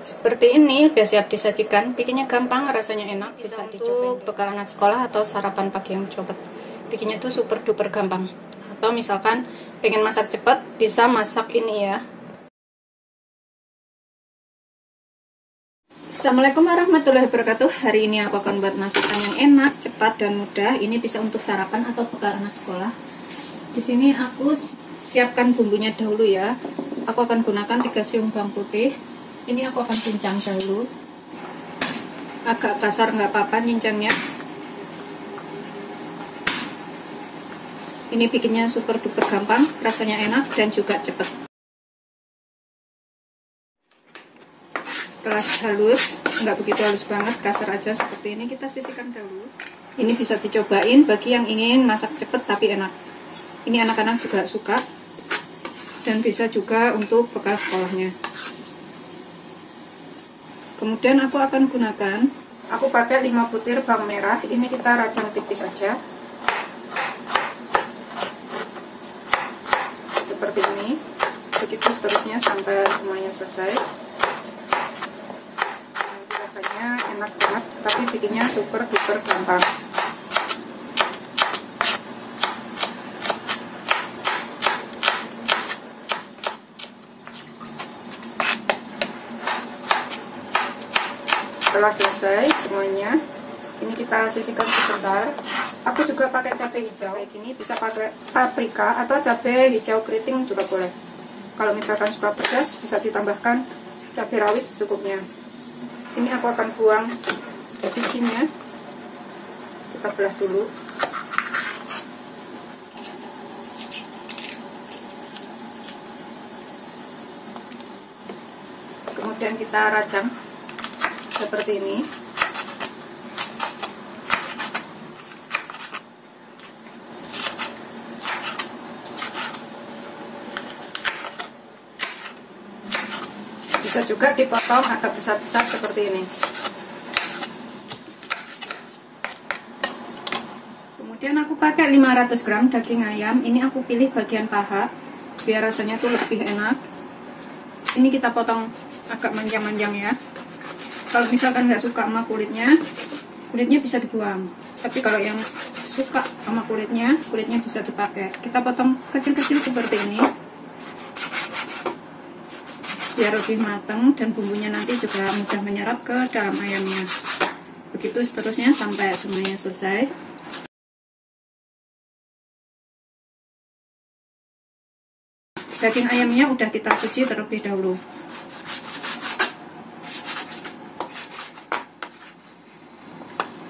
Seperti ini udah siap disajikan, bikinnya gampang, rasanya enak, bisa, bisa dicoba bekal anak sekolah atau sarapan pagi yang cepet. Bikinnya tuh super duper gampang. Atau misalkan pengen masak cepet, bisa masak ini ya. Assalamualaikum warahmatullahi wabarakatuh. Hari ini aku akan buat masakan yang enak, cepat dan mudah. Ini bisa untuk sarapan atau bekal anak sekolah. Di sini aku siapkan bumbunya dahulu ya. Aku akan gunakan 3 siung bawang putih, ini aku akan cincang dahulu. Agak kasar nggak apa-apa cincangnya. Ini bikinnya super duper gampang rasanya enak dan juga cepet. Setelah halus nggak begitu halus banget kasar aja seperti ini. Kita sisihkan dahulu. Ini bisa dicobain bagi yang ingin masak cepet tapi enak. Ini anak-anak juga suka dan bisa juga untuk bekal sekolahnya kemudian aku akan gunakan aku pakai 5 butir bawang merah. Ini kita rajang tipis saja seperti ini. Begitu seterusnya sampai semuanya selesai. Rasanya enak banget tapi bikinnya super duper gampang setelah selesai semuanya ini kita sisihkan sebentar. Aku juga pakai cabai hijau. Kayak gini bisa pakai paprika atau cabai hijau keriting juga boleh. Kalau misalkan suka pedas bisa ditambahkan cabai rawit secukupnya. Ini aku akan buang bijinya. Kita belah dulu. Kemudian kita rajang seperti ini. Bisa juga dipotong agak besar-besar seperti ini. Kemudian aku pakai 500 gram daging ayam. Ini aku pilih bagian paha biar rasanya tuh lebih enak. Ini kita potong agak manjang-manjang ya kalau misalkan nggak suka sama kulitnya kulitnya bisa dibuang. Tapi kalau yang suka sama kulitnya kulitnya bisa dipakai. Kita potong kecil-kecil seperti ini. Biar lebih matang dan bumbunya nanti juga mudah menyerap ke dalam ayamnya. Begitu seterusnya sampai semuanya selesai. Daging ayamnya udah kita cuci terlebih dahulu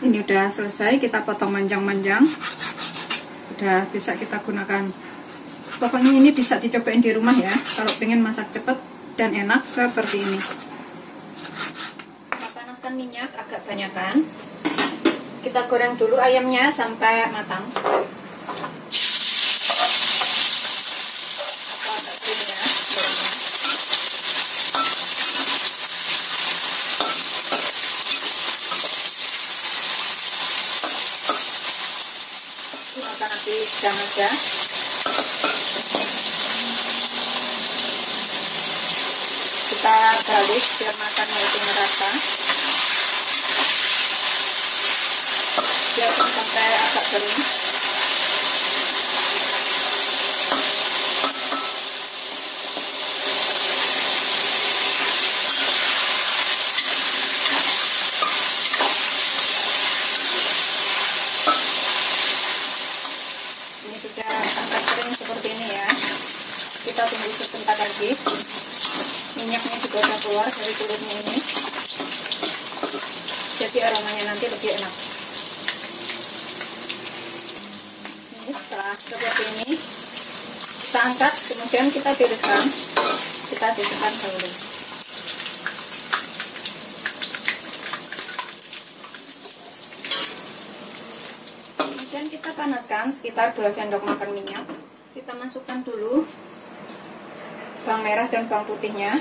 ini udah selesai kita potong manjang-manjang. Udah bisa kita gunakan. Pokoknya ini bisa dicobain di rumah ya kalau pengen masak cepet dan enak seperti ini. Kita panaskan minyak agak banyak kan kita goreng dulu ayamnya sampai matang aja kita balik biar makannya itu merata. Biar sampai agak kering kita tunggu sebentar lagi. Minyaknya juga udah keluar dari kulitnya ini. Jadi aromanya nanti lebih enak. Ini setelah seperti ini kita angkat kemudian kita tiriskan kita sisihkan dahulu. Kemudian kita panaskan sekitar 2 sendok makan minyak. Kita masukkan dulu bawang merah dan bawang putihnya.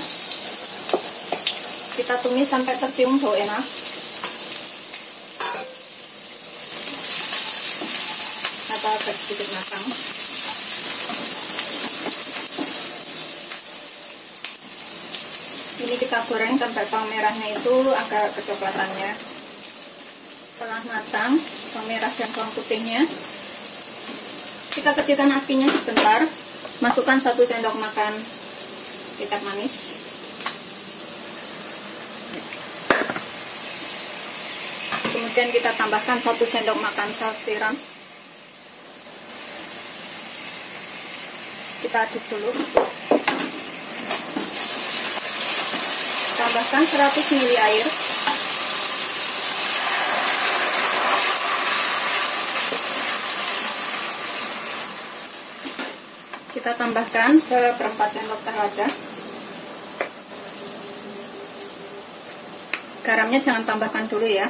Kita tumis sampai tercium bau enak. Atau agak sedikit matang. Ini kita goreng sampai bawang merahnya itu agak kecoklatannya. Setelah matang bawang merah dan bawang putihnya. Kita kecilkan apinya sebentar. Masukkan satu sendok makan kecap manis. Kemudian kita tambahkan satu sendok makan saus tiram. Kita aduk dulu. Tambahkan 100 ml air. Kita tambahkan seperempat sendok teh garamnya jangan tambahkan dulu ya.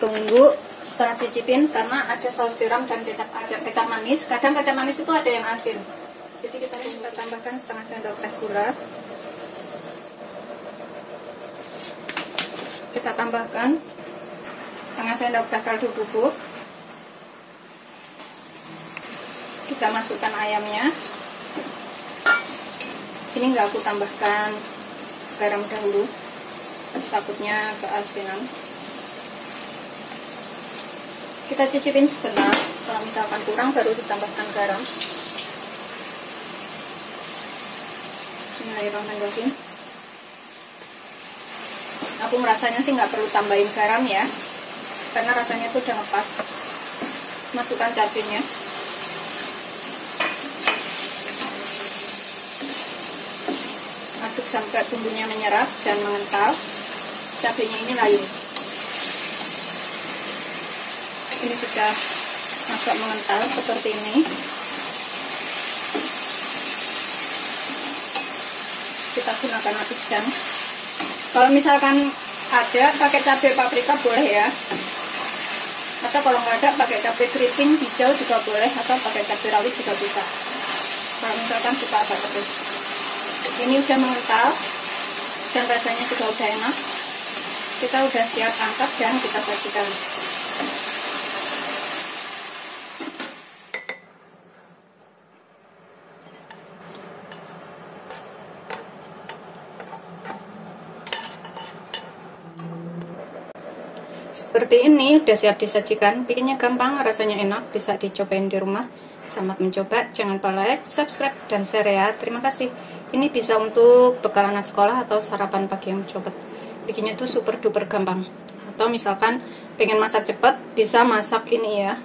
Tunggu setelah cicipin karena ada saus tiram dan kecap kecap manis. Kadang kecap manis itu ada yang asin. Jadi kita kita tambahkan setengah sendok teh gula. Kita tambahkan setengah sendok teh kaldu bubuk kita masukkan ayamnya. Ini nggak aku tambahkan garam dahulu takutnya keasinan. Kita cicipin sebentar. Kalau misalkan kurang baru ditambahkan garam. Bismillahirrahmanirrahim. Aku merasanya sih nggak perlu tambahin garam ya. Karena rasanya tuh udah ngepas. Masukkan cabenya. Aduk sampai bumbunya menyerap dan mengental cabenya ini layu ini sudah agak mengental seperti ini. Kita gunakan habiskan kalau misalkan ada pakai cabai paprika boleh ya. Atau kalau nggak ada pakai cabai keriting hijau juga boleh atau pakai cabai rawit juga bisa. Kalau misalkan suka agak pedas ini udah mengental dan rasanya juga udah enak kita udah siap angkat dan kita sajikan seperti ini udah siap disajikan bikinnya gampang rasanya enak bisa dicobain di rumah Selamat mencoba, jangan lupa like, subscribe, dan share ya. Terima kasih. Ini bisa untuk bekal anak sekolah atau sarapan pagi yang coba. Bikinnya tuh super duper gampang. Atau misalkan pengen masak cepat, bisa masak ini ya.